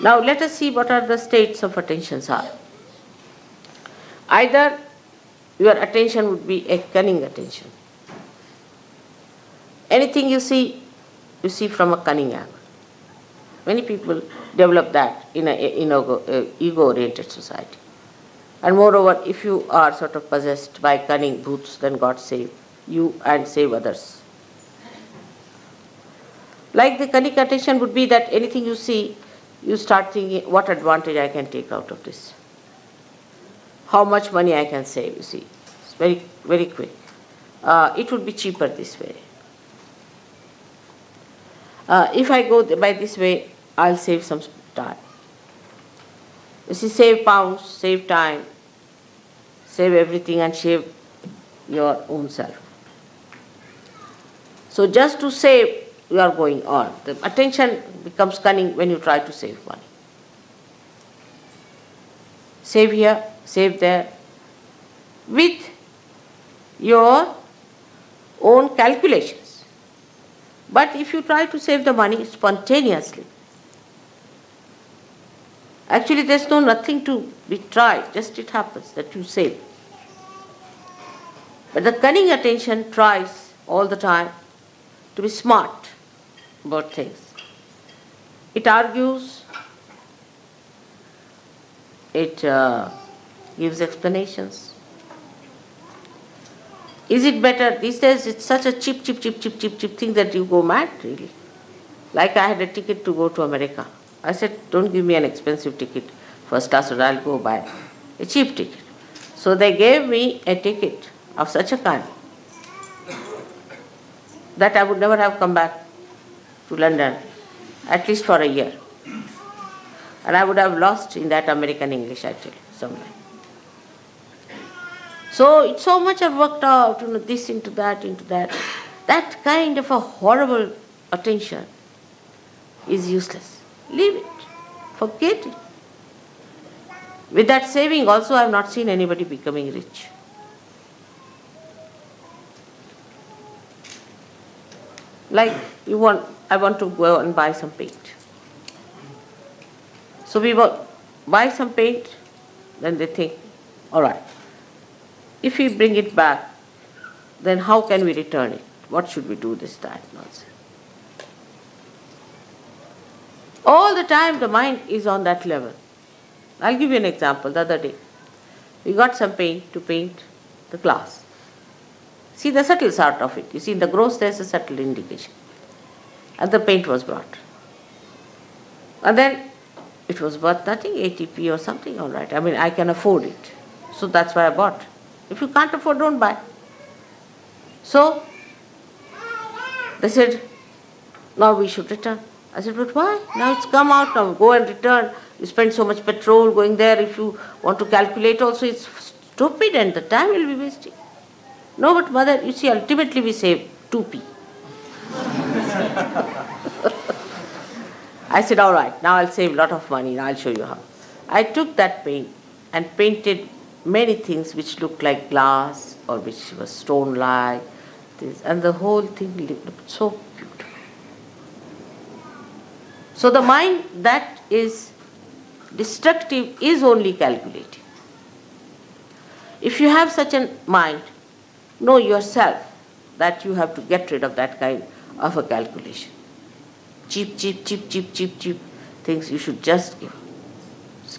Now let us see what are the states of attentions are. Either your attention would be a cunning attention. Anything you see, you see from a cunning angle. Many people develop that in an ego-oriented society. And moreover, if you are sort of possessed by cunning bhoots, then God save you and save others. Like the cunning attention would be that anything you see, you start thinking, what advantage I can take out of this? How much money I can save, you see. It's very, very quick. Uh, it would be cheaper this way. Uh, if I go by this way, I'll save some time. You see, save pounds, save time, save everything and save your own self. So just to save, you are going on. The attention becomes cunning when you try to save money. Save here, save there, with your own calculations. But if you try to save the money spontaneously, actually there's no nothing to be tried, just it happens that you save. But the cunning attention tries all the time to be smart about things. It argues, it uh, gives explanations. Is it better? These days it's such a cheap, cheap, cheap, cheap, cheap, cheap thing that you go mad, really. Like I had a ticket to go to America. I said, don't give me an expensive ticket, first class, or I'll go buy a cheap ticket. So they gave me a ticket of such a kind that I would never have come back to London, at least for a year. And I would have lost in that American English actually, somewhere. So it's so much I've worked out, you know, this into that, into that. That kind of a horrible attention is useless. Leave it. Forget it. With that saving also I have not seen anybody becoming rich. Like you want I want to go and buy some paint. So we will buy some paint, then they think, all right, if we bring it back, then how can we return it? What should we do this time? Nonsense. All the time the mind is on that level. I'll give you an example. The other day, we got some paint to paint the glass. See the subtle sort of it. You see in the gross there's a subtle indication and the paint was brought. And then it was worth nothing, 80p or something, all right. I mean, I can afford it. So that's why I bought. If you can't afford, don't buy. So they said, now we should return. I said, but why? Now it's come out, now go and return. You spend so much petrol going there. If you want to calculate also, it's stupid and the time will be wasting. No, but mother, you see, ultimately we save 2p. I said, all right, now I'll save a lot of money, now I'll show you how. I took that paint and painted many things which looked like glass or which was stone-like, and the whole thing looked so beautiful. So the mind that is destructive is only calculating. If you have such a mind, know yourself that you have to get rid of that kind of a calculation. Cheap, cheap, cheap, cheap, cheap, cheap things you should just give.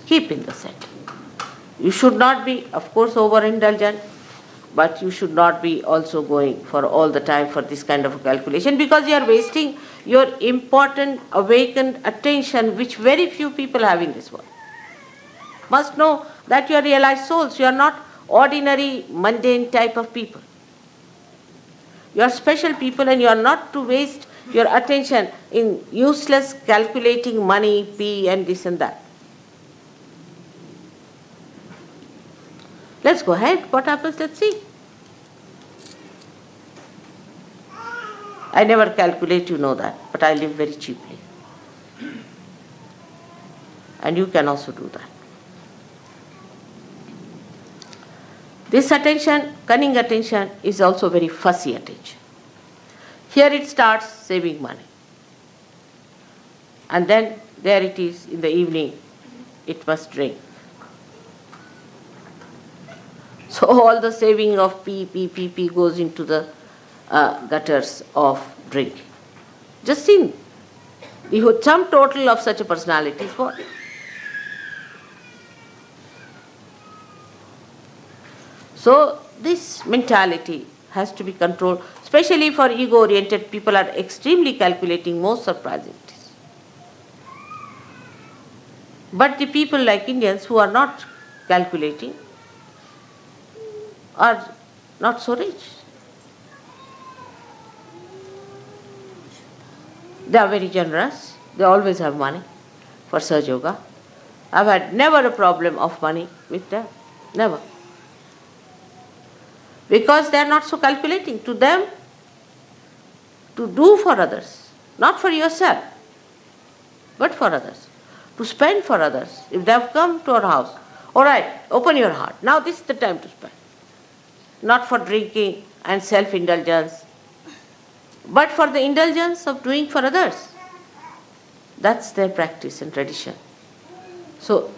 Keep in the center. You should not be, of course, overindulgent, but you should not be also going for all the time for this kind of a calculation because you are wasting your important awakened attention which very few people have in this world. Must know that you are realized souls, you are not ordinary mundane type of people. You are special people and you are not to waste your attention in useless calculating money, P and this and that. Let's go ahead. What happens? Let's see. I never calculate, you know that, but I live very cheaply. And you can also do that. This attention, cunning attention, is also very fussy attention. Here it starts saving money. And then there it is in the evening, it must drink. So all the saving of pee, pee, pee, pee goes into the uh, gutters of drink. Just think, the sum total of such a personality is what? So this mentality has to be controlled, especially for ego-oriented people are extremely calculating, most surprising. But the people like Indians who are not calculating are not so rich. They are very generous. They always have money for Sahaja Yoga. I've had never a problem of money with them. Never. Because they are not so calculating. To them, to do for others, not for yourself, but for others. To spend for others. If they have come to our house, all right, open your heart. Now this is the time to spend. Not for drinking and self indulgence but for the indulgence of doing for others. That's their practice and tradition. So,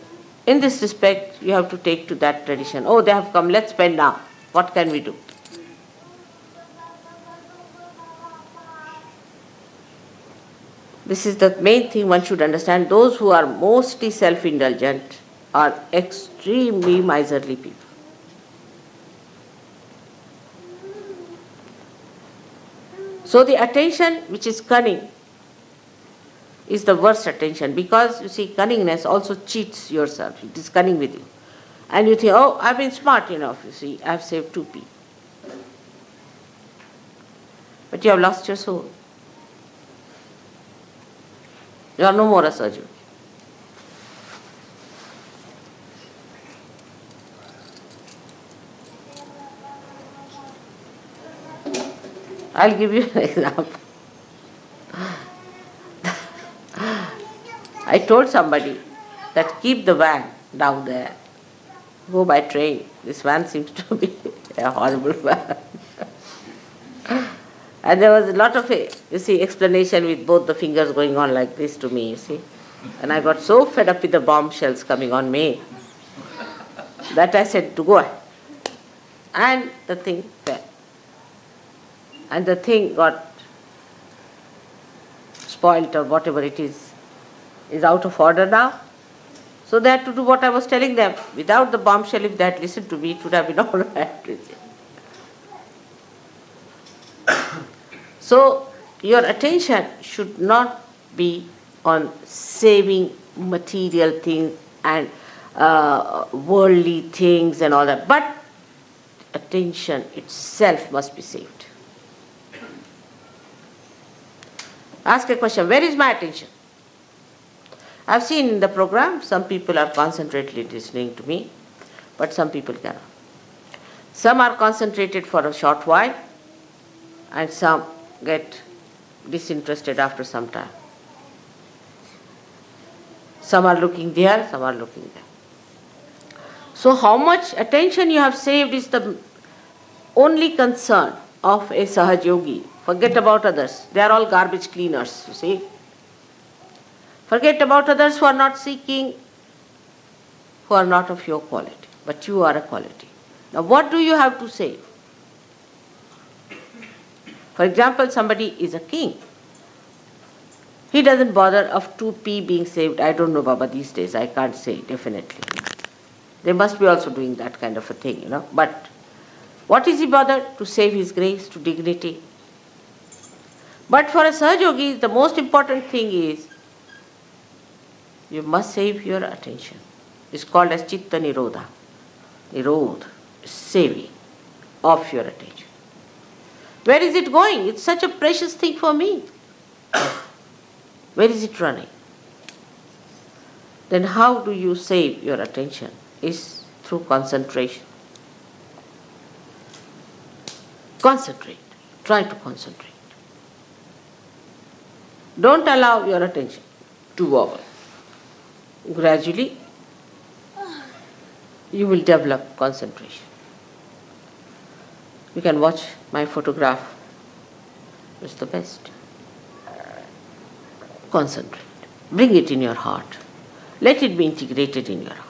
in this respect, you have to take to that tradition. Oh, they have come, let's spend now. What can we do? This is the main thing one should understand. Those who are mostly self indulgent are extremely miserly people. So the attention which is cunning is the worst attention because you see cunningness also cheats yourself. It is cunning with you. And you think, oh, I've been smart enough, you see, I've saved two people. But you have lost your soul. You are no more a surgeon. I'll give you an example. I told somebody that keep the van down there. Go by train. This van seems to be a horrible van. and there was a lot of, you see, explanation with both the fingers going on like this to me, you see. And I got so fed up with the bombshells coming on me that I said to go ahead. And the thing fell and the thing got spoilt or whatever it is, is out of order now. So they had to do what I was telling them. Without the bombshell, if they had listened to me, it would have been all right. so your attention should not be on saving material things and uh, worldly things and all that, but attention itself must be saved. Ask a question, where is my attention? I've seen in the program some people are concentratedly listening to me, but some people cannot. Some are concentrated for a short while, and some get disinterested after some time. Some are looking there, some are looking there. So, how much attention you have saved is the only concern of a Sahaj Yogi Forget about others. They are all garbage cleaners, you see. Forget about others who are not seeking, who are not of your quality, but you are a quality. Now, what do you have to say? For example, somebody is a king. He doesn't bother of 2p being saved. I don't know, Baba, these days. I can't say definitely. They must be also doing that kind of a thing, you know. But what is he bothered? To save his grace, to dignity, but for a Sahaja Yogi, the most important thing is you must save your attention. It's called as Chitta Nirodha. Nirodha, saving of your attention. Where is it going? It's such a precious thing for me. Where is it running? Then how do you save your attention? Is through concentration. Concentrate. Try to concentrate. Don't allow your attention to wobble. Gradually, you will develop concentration. You can watch my photograph. It's the best. Concentrate. Bring it in your heart. Let it be integrated in your heart.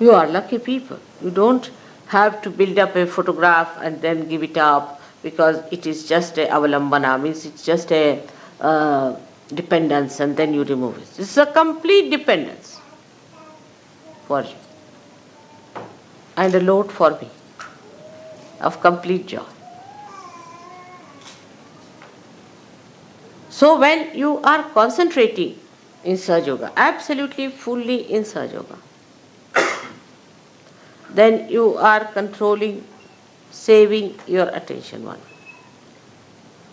You are lucky people. You don't have to build up a photograph and then give it up because it is just a avalambana, means it's just a uh, dependence and then you remove it. It's a complete dependence for you and a load for me of complete joy. So when you are concentrating in Sahaja Yoga, absolutely fully in Sahaja Yoga, then you are controlling, saving your attention one.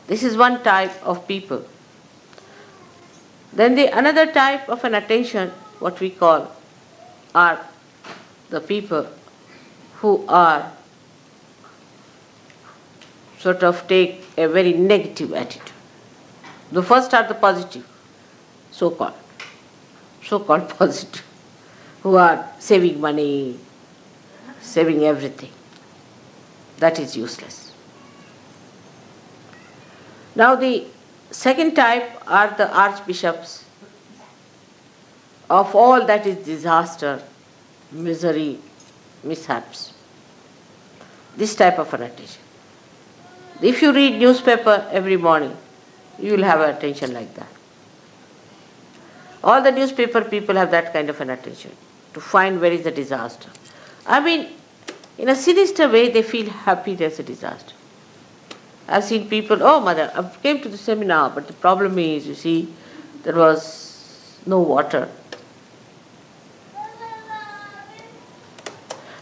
This is one type of people. Then the another type of an attention, what we call, are the people who are sort of take a very negative attitude. The first are the positive, so called, so called positive, who are saving money, saving everything. That is useless. Now, the second type are the archbishops of all that is disaster, misery, mishaps. This type of an attention. If you read newspaper every morning, you will have an attention like that. All the newspaper people have that kind of an attention to find where is the disaster. I mean, in a sinister way, they feel happy there's a disaster. I've seen people, oh mother, I came to the seminar, but the problem is, you see, there was no water.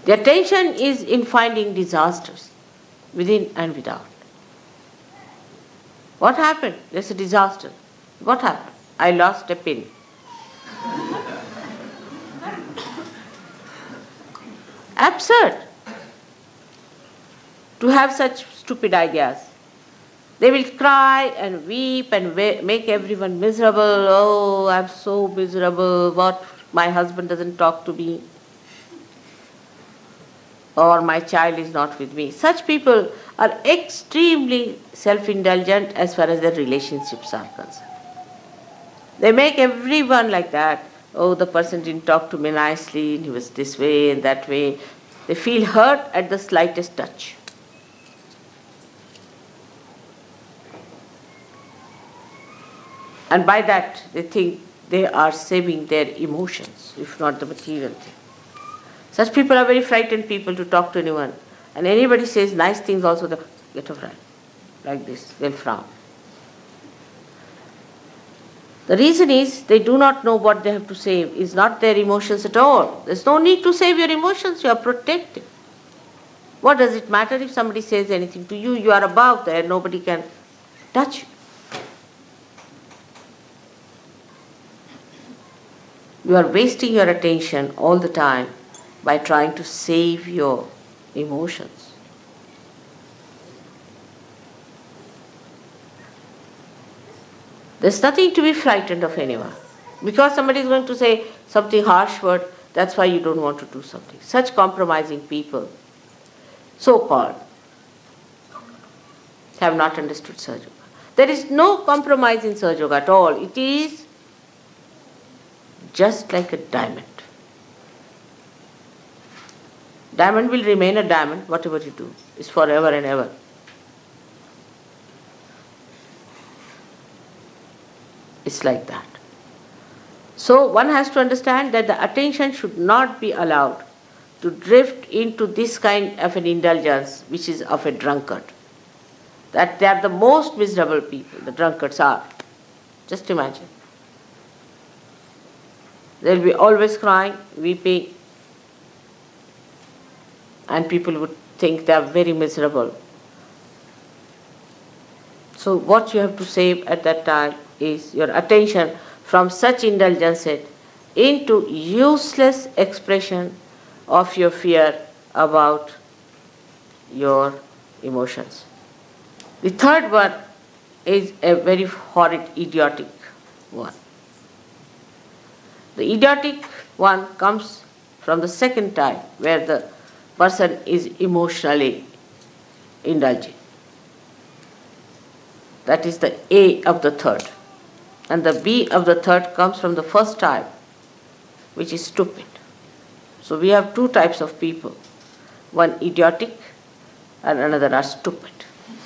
The attention is in finding disasters within and without. What happened? There's a disaster. What happened? I lost a pin. Absurd to have such stupid ideas. They will cry and weep and make everyone miserable. Oh, I'm so miserable. What? My husband doesn't talk to me. Or my child is not with me. Such people are extremely self indulgent as far as their relationships are concerned. They make everyone like that. Oh, the person didn't talk to me nicely, he was this way and that way. They feel hurt at the slightest touch. And by that, they think they are saving their emotions, if not the material thing. Such people are very frightened people to talk to anyone. And anybody says nice things also, they get a. Like this, they'll frown. The reason is they do not know what they have to save, is not their emotions at all. There's no need to save your emotions, you are protected. What does it matter if somebody says anything to you? You are above there, nobody can touch you. You are wasting your attention all the time by trying to save your emotions. There's nothing to be frightened of anyone. Because somebody is going to say something harsh word, that's why you don't want to do something. Such compromising people, so called, have not understood Yoga. There is no compromise in Yoga at all. It is just like a diamond. Diamond will remain a diamond, whatever you do, is forever and ever. It's like that. So one has to understand that the attention should not be allowed to drift into this kind of an indulgence which is of a drunkard. That they are the most miserable people, the drunkards are. Just imagine. They'll be always crying, weeping, and people would think they are very miserable. So, what you have to save at that time is your attention from such indulgences into useless expression of your fear about your emotions. The third one is a very horrid, idiotic one. The idiotic one comes from the second type, where the person is emotionally indulging. That is the A of the third. And the B of the third comes from the first type, which is stupid. So we have two types of people one idiotic and another are stupid.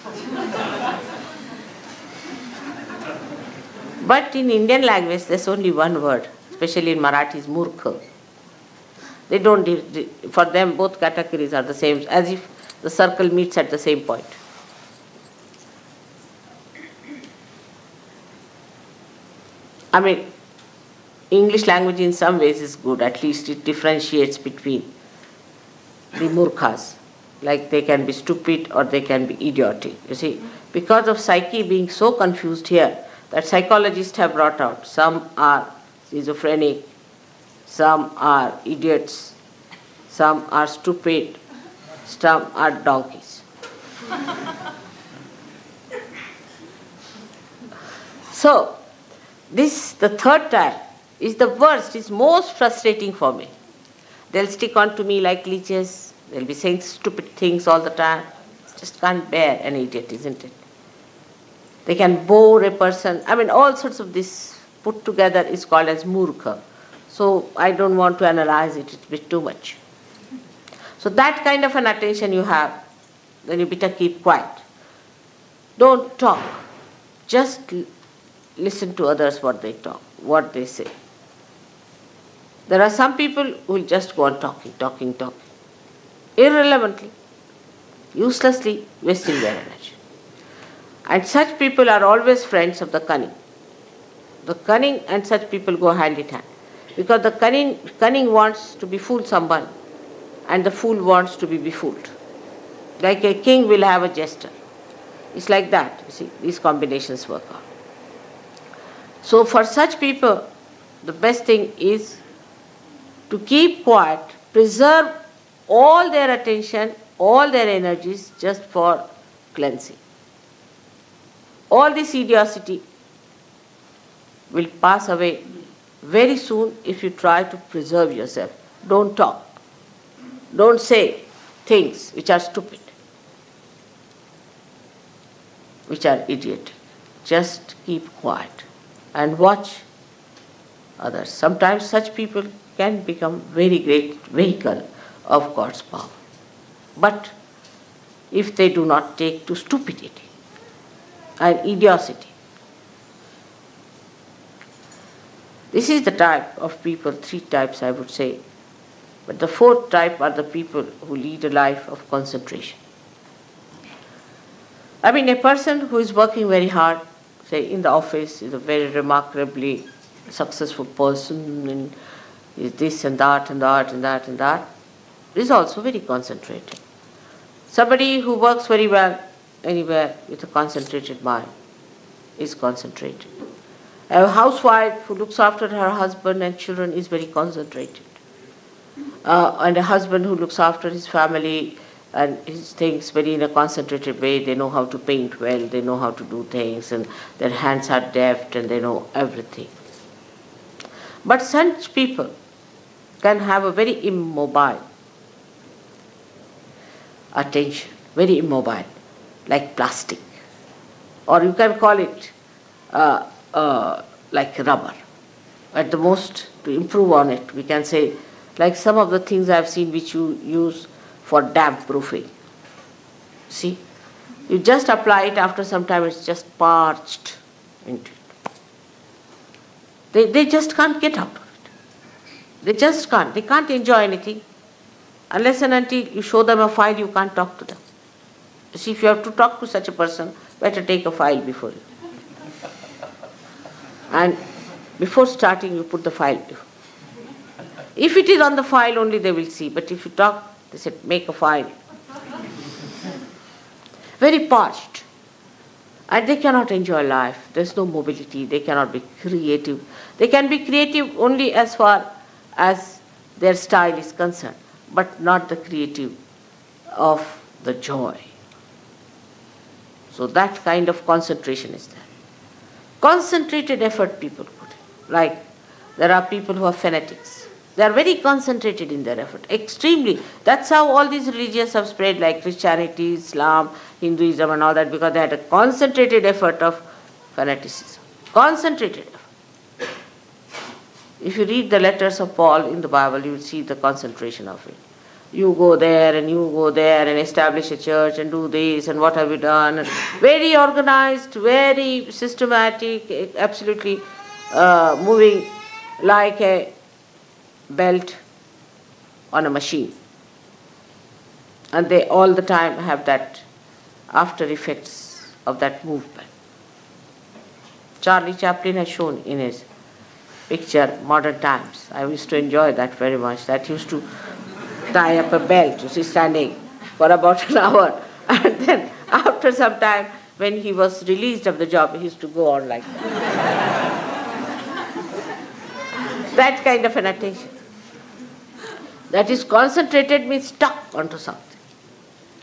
but in Indian language, there's only one word, especially in Marathi, is murkha. They don't, for them, both categories are the same, as if the circle meets at the same point. I mean, English language in some ways is good, at least it differentiates between the murkhas. Like they can be stupid or they can be idiotic. You see, because of psyche being so confused here, that psychologists have brought out some are schizophrenic, some are idiots, some are stupid, some are donkeys. so, this, the third type, is the worst, is most frustrating for me. They'll stick on to me like leeches, they'll be saying stupid things all the time. Just can't bear an idiot, isn't it? They can bore a person. I mean, all sorts of this put together is called as murkha. So I don't want to analyze it, it's a bit too much. So that kind of an attention you have, then you better keep quiet. Don't talk. Just listen to others what they talk, what they say. There are some people who will just go on talking, talking, talking, irrelevantly, uselessly wasting their energy. And such people are always friends of the cunning. The cunning and such people go hand in hand. Because the cunning, cunning wants to befool someone and the fool wants to be befooled. Like a king will have a jester. It's like that, you see, these combinations work out. So for such people, the best thing is to keep quiet, preserve all their attention, all their energies just for cleansing. All this idiocy will pass away very soon if you try to preserve yourself. Don't talk. Don't say things which are stupid, which are idiotic. Just keep quiet and watch others. Sometimes such people can become very great vehicle of God's power. But if they do not take to stupidity and idiocy, this is the type of people, three types I would say. But the fourth type are the people who lead a life of concentration. I mean, a person who is working very hard, say in the office, is a very remarkably successful person and is this and that and that and that and that, is also very concentrated. Somebody who works very well anywhere with a concentrated mind is concentrated. A housewife who looks after her husband and children is very concentrated. Uh, and a husband who looks after his family and his things very in a concentrated way. They know how to paint well, they know how to do things, and their hands are deft and they know everything. But such people can have a very immobile attention, very immobile, like plastic. Or you can call it uh, like rubber. At the most, to improve on it, we can say, like some of the things I've seen which you use for damp proofing. See? You just apply it, after some time it's just parched into it. They, they just can't get out. They just can't. They can't enjoy anything. Unless and until you show them a file, you can't talk to them. See, if you have to talk to such a person, better take a file before you. And before starting, you put the file. If it is on the file only, they will see. But if you talk, they said, make a file. Very parched. And they cannot enjoy life. There's no mobility. They cannot be creative. They can be creative only as far as their style is concerned, but not the creative of the joy. So that kind of concentration is there. Concentrated effort people put in. Like there are people who are fanatics. They are very concentrated in their effort, extremely. That's how all these religions have spread, like Christianity, Islam, Hinduism, and all that, because they had a concentrated effort of fanaticism. Concentrated effort. If you read the letters of Paul in the Bible, you will see the concentration of it. You go there and you go there and establish a church and do this and what have you done. And very organized, very systematic, absolutely uh, moving like a belt on a machine. And they all the time have that after effects of that movement. Charlie Chaplin has shown in his picture Modern Times. I used to enjoy that very much. That used to tie up a belt, you see, standing for about an hour. And then after some time, when he was released of the job, he used to go on like that. that kind of an attention. That is concentrated means stuck onto something.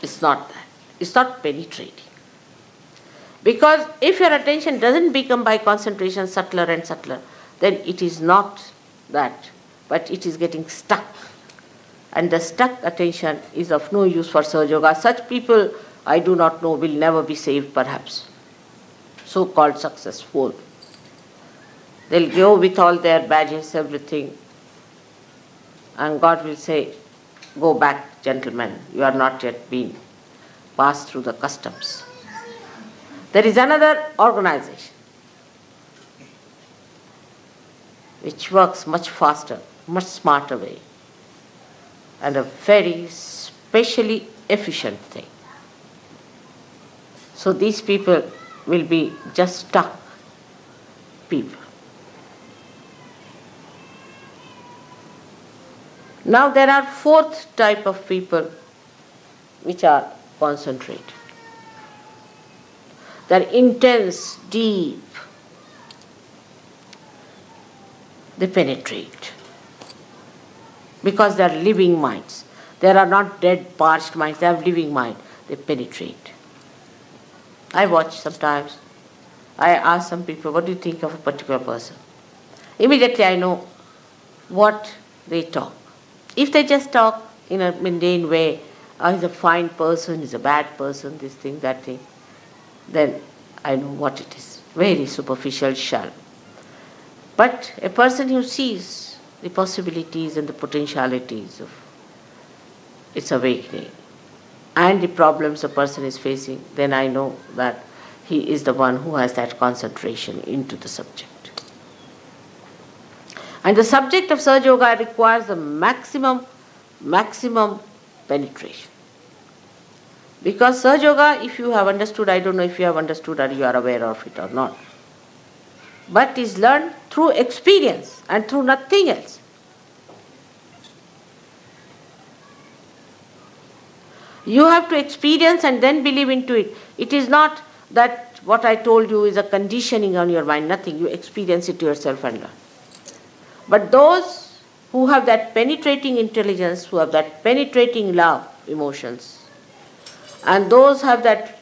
It's not that. It's not penetrating. Because if your attention doesn't become by concentration subtler and subtler, then it is not that, but it is getting stuck. And the stuck attention is of no use for Sahaja Yoga. Such people, I do not know, will never be saved perhaps. So called successful. They'll go with all their badges, everything, and God will say, Go back, gentlemen, you are not yet been passed through the customs. There is another organization which works much faster, much smarter way, and a very specially efficient thing. So these people will be just stuck people. Now there are fourth type of people which are concentrated. They're intense, deep. They penetrate. Because they are living minds. They are not dead, parched minds, they have living mind. They penetrate. I watch sometimes. I ask some people, what do you think of a particular person? Immediately I know what they talk. If they just talk in a mundane way, oh, he's a fine person, he's a bad person, this thing, that thing, then I know what it is. Very superficial, shallow. But a person who sees the possibilities and the potentialities of its awakening and the problems a person is facing, then I know that he is the one who has that concentration into the subject. And the subject of Sahaja Yoga requires the maximum, maximum penetration. Because Sahaja Yoga, if you have understood, I don't know if you have understood or you are aware of it or not, but is learned through experience and through nothing else. You have to experience and then believe into it. It is not that what I told you is a conditioning on your mind, nothing. You experience it yourself and learn. But those who have that penetrating intelligence, who have that penetrating love emotions, and those have that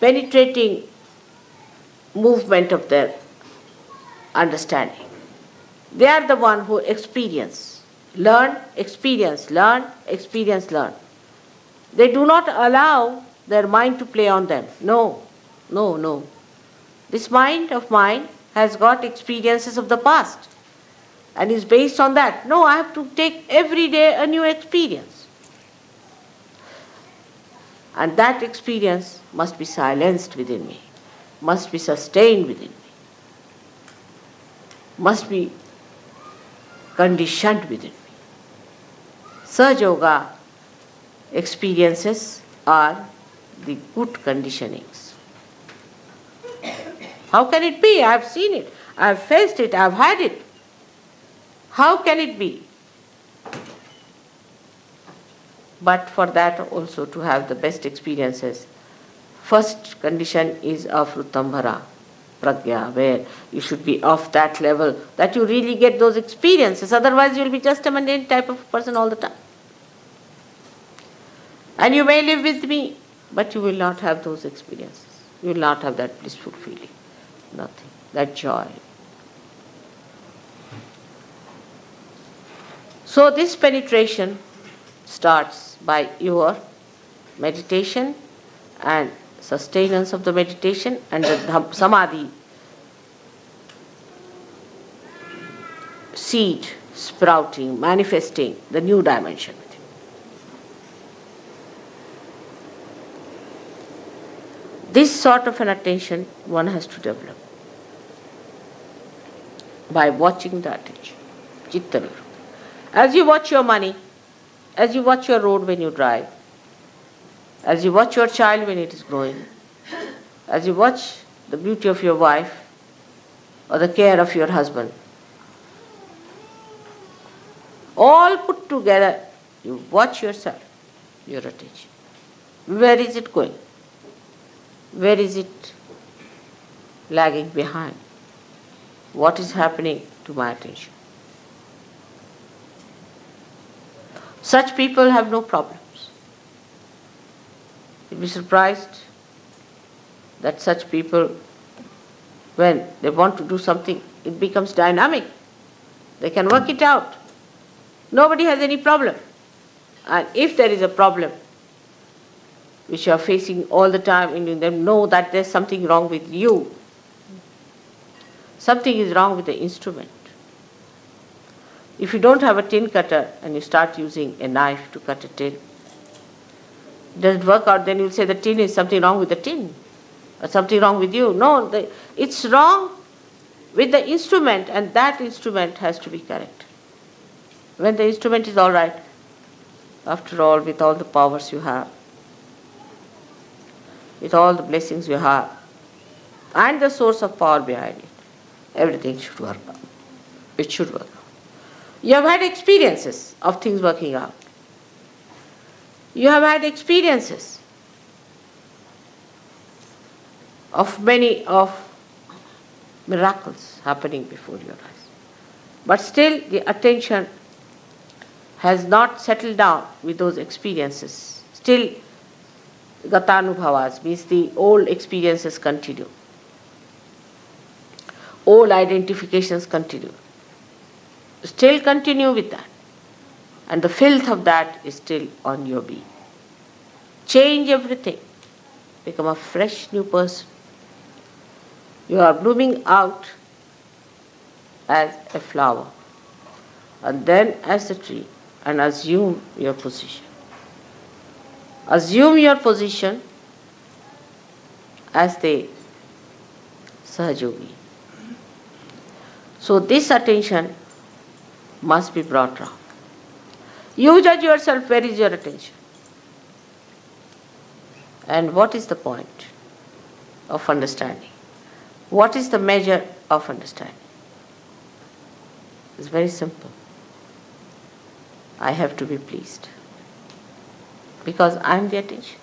penetrating movement of their understanding, they are the one who experience, learn, experience, learn, experience, learn. They do not allow their mind to play on them. No, no, no. This mind of mine has got experiences of the past and is based on that. No, I have to take every day a new experience. And that experience must be silenced within me, must be sustained within me, must be conditioned within me. Sahaja Yoga experiences are the good conditionings. How can it be? I have seen it, I have faced it, I have had it. How can it be? But for that also to have the best experiences, first condition is of Rutambhara, Pragya, where you should be of that level that you really get those experiences. Otherwise, you will be just a mundane type of person all the time. And you may live with me, but you will not have those experiences. You will not have that blissful feeling. Nothing. That joy, So this penetration starts by your meditation and sustenance of the meditation and the samadhi seed sprouting, manifesting the new dimension. This sort of an attention one has to develop by watching the attention. As you watch your money, as you watch your road when you drive, as you watch your child when it is growing, as you watch the beauty of your wife or the care of your husband, all put together, you watch yourself, your attention. Where is it going? Where is it lagging behind? What is happening to my attention? Such people have no problems. You'll be surprised that such people, when they want to do something, it becomes dynamic. They can work it out. Nobody has any problem. And if there is a problem, which you are facing all the time, and you know that there's something wrong with you, something is wrong with the instrument. If you don't have a tin cutter and you start using a knife to cut a tin, doesn't work out, then you'll say the tin is something wrong with the tin or something wrong with you. No, the, it's wrong with the instrument, and that instrument has to be correct. When the instrument is all right, after all, with all the powers you have, with all the blessings you have, and the source of power behind it, everything should work out. It should work out. You have had experiences of things working out. You have had experiences of many of miracles happening before your eyes. But still the attention has not settled down with those experiences. Still gatanubhavas means the old experiences continue. Old identifications continue. Still continue with that. And the filth of that is still on your being. Change everything. Become a fresh new person. You are blooming out as a flower and then as a tree and assume your position. Assume your position as the Sahajogi. So this attention must be brought round. You judge yourself where is your attention. And what is the point of understanding? What is the measure of understanding? It's very simple. I have to be pleased because I am the attention.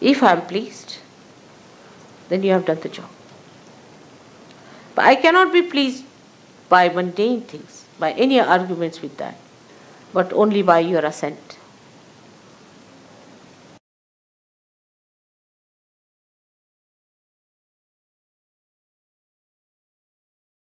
If I am pleased, then you have done the job. But I cannot be pleased by mundane things, by any arguments with that, but only by your assent.